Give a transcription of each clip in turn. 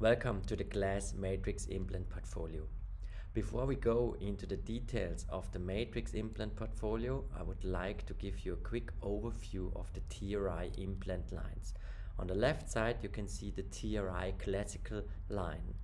Welcome to the Glass Matrix implant portfolio. Before we go into the details of the Matrix implant portfolio, I would like to give you a quick overview of the TRI implant lines. On the left side you can see the TRI classical line,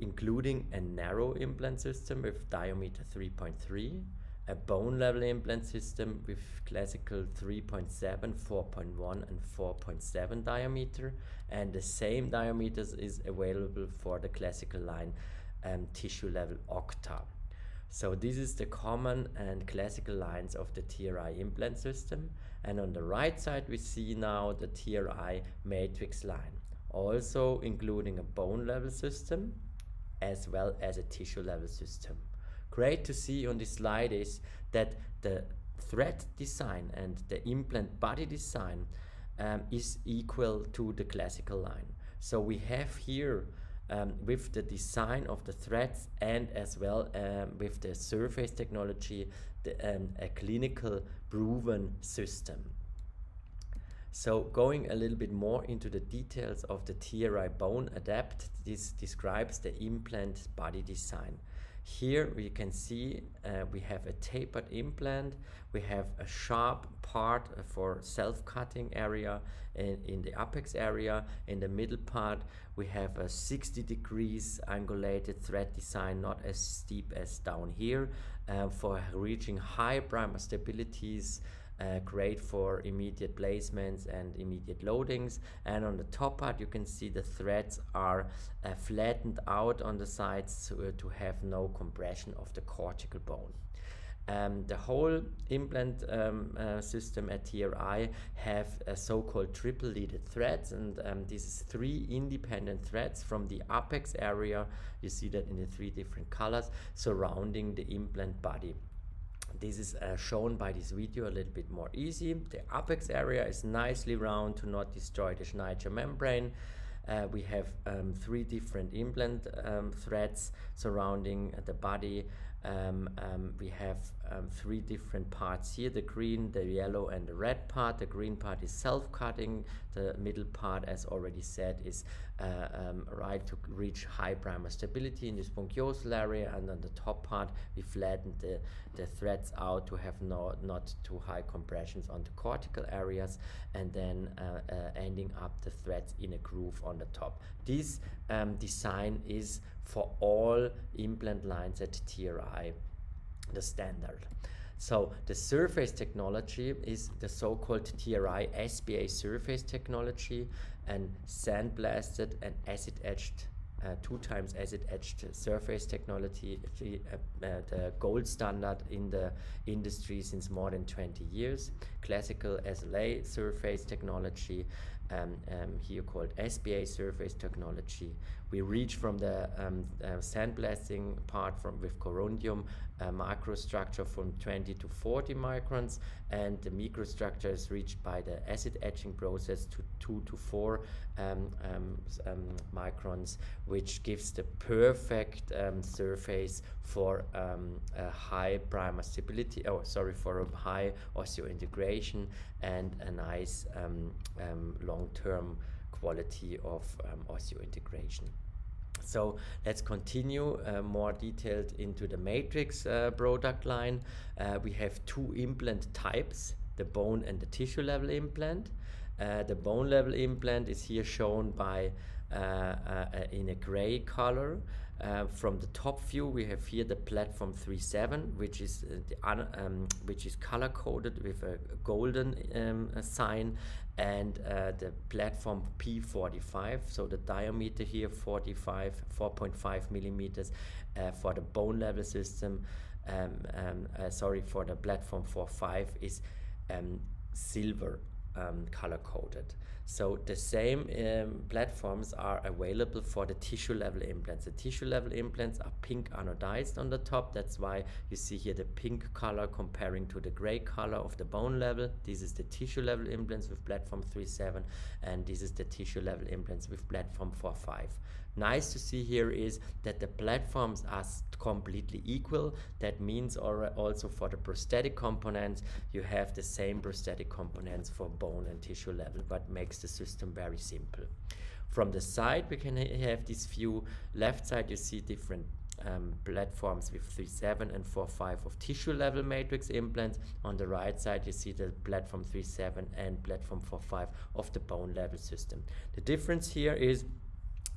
including a narrow implant system with diameter 3.3, a bone level implant system with classical 3.7, 4.1 and 4.7 diameter. And the same diameters is available for the classical line um, tissue level octa. So this is the common and classical lines of the TRI implant system. And on the right side we see now the TRI matrix line also including a bone level system as well as a tissue level system great to see on this slide is that the thread design and the implant body design um, is equal to the classical line. So we have here um, with the design of the threads and as well um, with the surface technology the, um, a clinical proven system. So going a little bit more into the details of the TRI bone adapt, this describes the implant body design. Here we can see uh, we have a tapered implant, we have a sharp part for self-cutting area in, in the apex area. In the middle part we have a 60 degrees angulated thread design, not as steep as down here, uh, for reaching high primary stabilities uh, great for immediate placements and immediate loadings. And on the top part you can see the threads are uh, flattened out on the sides to, uh, to have no compression of the cortical bone. Um, the whole implant um, uh, system at TRI have a so-called triple leaded threads. And um, this is three independent threads from the apex area. You see that in the three different colors surrounding the implant body this is uh, shown by this video a little bit more easy. The apex area is nicely round to not destroy the Schneider membrane. Uh, we have um, three different implant um, threads surrounding the body um, um, we have um, three different parts here the green the yellow and the red part. The green part is self-cutting. The middle part as already said is uh, um, right to reach high primary stability in the spongiosal area and on the top part we flatten the, the threads out to have no, not too high compressions on the cortical areas. And then uh, uh, ending up the threads in a groove on the top. This um, design is for all implant lines at TRI, the standard. So the surface technology is the so-called TRI SBA surface technology and sandblasted and acid etched uh, two times acid etched surface technology, uh, uh, the gold standard in the industry since more than 20 years. Classical SLA surface technology, um, um, here called SBA surface technology. We reach from the um, uh, sandblasting part from with corundum a microstructure from 20 to 40 microns and the microstructure is reached by the acid etching process to 2 to 4 um, um, um, microns which gives the perfect surface for a high primary stability oh sorry for a high osseointegration and a nice um, long-term quality of osseointegration. So let's continue uh, more detailed into the matrix uh, product line. Uh, we have two implant types, the bone and the tissue level implant. Uh, the bone level implant is here shown by uh, uh, in a gray color uh, from the top view, we have here the platform 37, which is uh, the, um, which is color coded with a golden um, a sign, and uh, the platform P45. So the diameter here 45, 4.5 millimeters uh, for the bone level system. Um, um uh, sorry, for the platform 45 is um, silver um, color coded. So the same um, platforms are available for the tissue level implants. The tissue level implants are pink anodized on the top. That's why you see here the pink color comparing to the gray color of the bone level. This is the tissue level implants with platform 3.7 and this is the tissue level implants with platform 4.5 nice to see here is that the platforms are completely equal. That means also for the prosthetic components, you have the same prosthetic components for bone and tissue level, but makes the system very simple. From the side, we can have this view. Left side, you see different um, platforms with 3.7 and 4.5 of tissue level matrix implants. On the right side, you see the platform 3.7 and platform 4.5 of the bone level system. The difference here is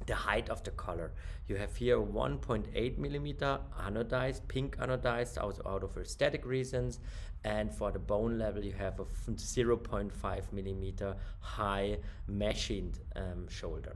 the height of the color. You have here 1.8 millimeter anodized, pink anodized out, out of aesthetic reasons. And for the bone level, you have a 0.5 millimeter high machined um, shoulder.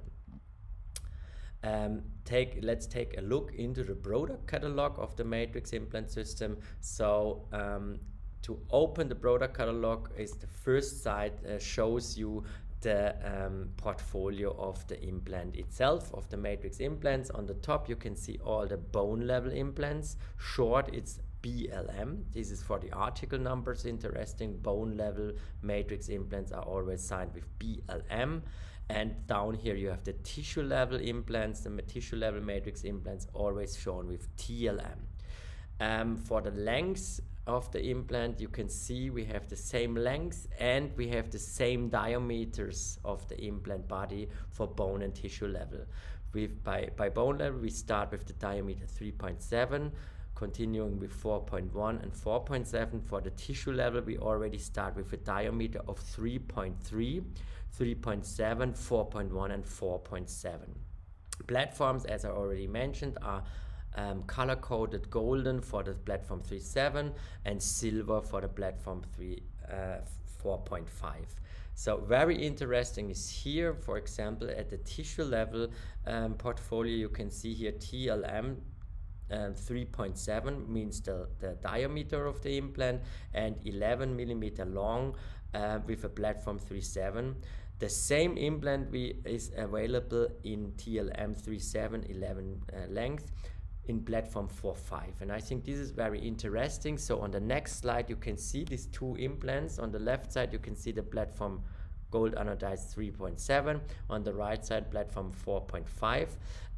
Um, take let's take a look into the product catalog of the matrix implant system so um, to open the product catalog is the first side uh, shows you the um, portfolio of the implant itself of the matrix implants. On the top you can see all the bone level implants. Short it's BLM this is for the article numbers. Interesting. Bone level matrix implants are always signed with BLM and down here you have the tissue level implants. The tissue level matrix implants always shown with TLM um, for the length of the implant you can see we have the same length and we have the same diameters of the implant body for bone and tissue level with by, by bone level we start with the diameter 3.7 continuing with 4.1 and 4.7 for the tissue level we already start with a diameter of 3.3 3.7, 4.1 and 4.7. Platforms, as I already mentioned, are um, color coded golden for the platform 3.7 and silver for the platform 3 uh, 4.5. So very interesting is here, for example, at the tissue level um, portfolio, you can see here TLM um, 3.7 means the, the diameter of the implant and 11 millimeter long uh, with a platform 3.7 the same implant we, is available in TLM 3711 uh, length in platform 4.5 and I think this is very interesting. So on the next slide you can see these two implants. On the left side you can see the platform gold anodized 3.7 on the right side platform 4.5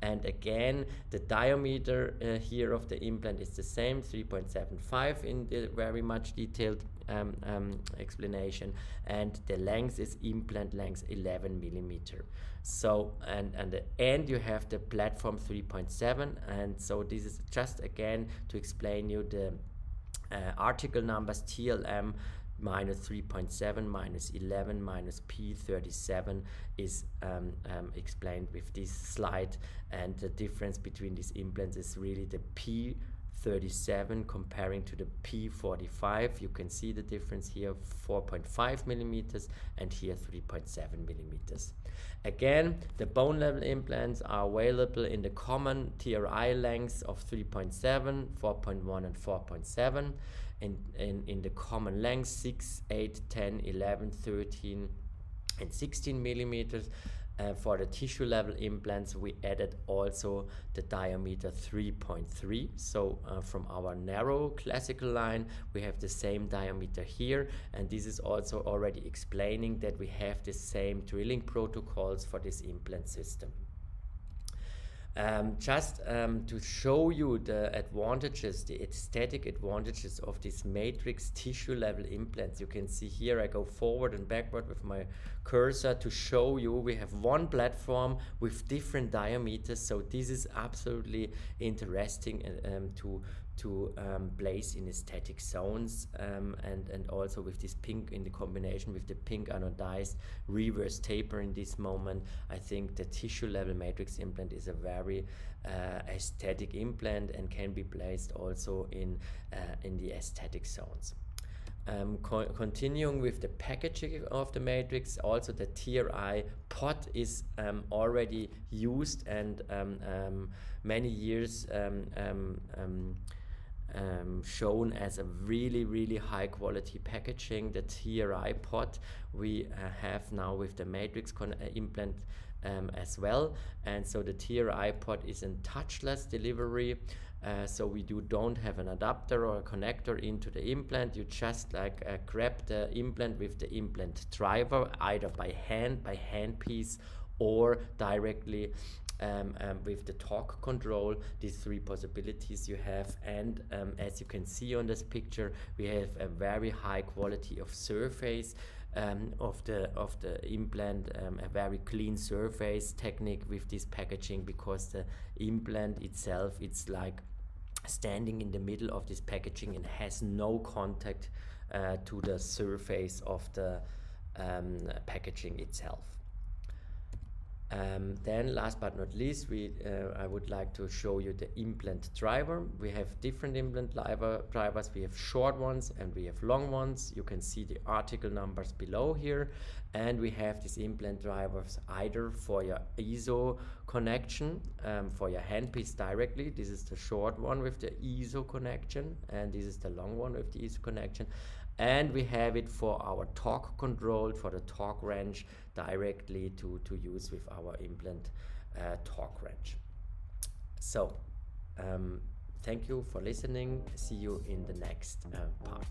and again the diameter uh, here of the implant is the same 3.75 in the very much detailed um, um, explanation. And the length is implant length 11 millimeter. So and and the end you have the platform 3.7 and so this is just again to explain you the uh, article numbers TLM minus 3.7 minus 11 minus p37 is um, um, explained with this slide. And the difference between these implants is really the p 37 comparing to the P45 you can see the difference here 4.5 millimeters and here 3.7 millimeters. Again the bone level implants are available in the common TRI lengths of 3.7 4.1 and 4.7 in, in, in the common length 6 8 10 11 13 and 16 millimeters uh, for the tissue level implants, we added also the diameter 3.3. So uh, from our narrow classical line, we have the same diameter here. And this is also already explaining that we have the same drilling protocols for this implant system. Um, just um, to show you the advantages, the aesthetic advantages of this matrix tissue level implants. You can see here I go forward and backward with my cursor to show you we have one platform with different diameters. So this is absolutely interesting uh, um, to to um, place in aesthetic zones um, and, and also with this pink in the combination with the pink anodized reverse taper in this moment I think the tissue level matrix implant is a very uh, aesthetic implant and can be placed also in, uh, in the aesthetic zones. Um, co continuing with the packaging of the matrix, also the TRI pod is um, already used and um, um many years um, shown as a really really high quality packaging the TRI pod we uh, have now with the matrix uh, implant um, as well. And so the TRI pod is in touchless delivery. Uh, so we do don't have an adapter or a connector into the implant. You just like uh, grab the implant with the implant driver either by hand by hand piece or directly um, um, with the torque control these three possibilities you have and um, as you can see on this picture we have a very high quality of surface um, of the of the implant um, a very clean surface technique with this packaging because the implant itself it's like standing in the middle of this packaging and has no contact uh, to the surface of the um, packaging itself. Um, then last but not least, we, uh, I would like to show you the implant driver. We have different implant driver, drivers. We have short ones and we have long ones. You can see the article numbers below here. And we have these implant drivers either for your ISO connection, um, for your handpiece directly. This is the short one with the ISO connection and this is the long one with the ISO connection and we have it for our torque control for the torque wrench directly to, to use with our implant uh, torque wrench. So um, thank you for listening. See you in the next uh, part.